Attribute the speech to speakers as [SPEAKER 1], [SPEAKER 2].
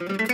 [SPEAKER 1] Mm-hmm.